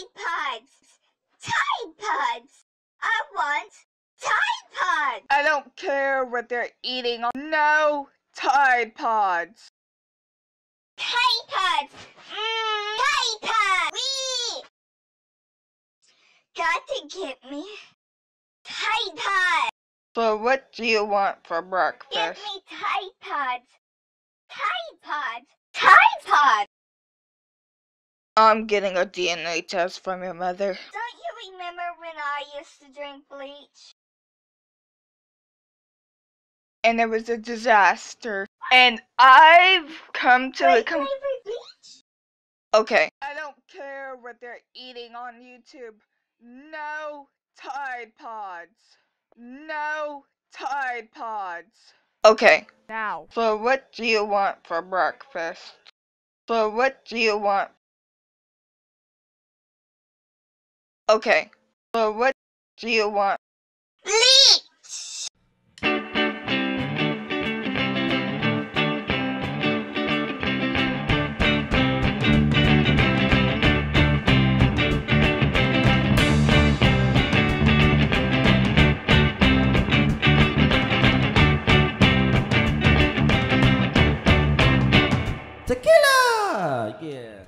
Tide Pods! Tide Pods! I want Tide Pods! I don't care what they're eating. No Tide Pods. Tide Pods! Mmm, Tide Pods! Wee! Got to get me Tide Pods! So what do you want for Get breakfast? me Tide Pods! Tide Pods! Tide Pods! I'm getting a DNA test from your mother. Don't you remember when I used to drink bleach? And it was a disaster. And I've come to the Wait, con- flavored bleach? Okay. I don't care what they're eating on YouTube. No Tide Pods. No Tide Pods. Okay. Now. So what do you want for breakfast? So what do you want? Okay. So what do you want? Leech! Tequila! Yeah.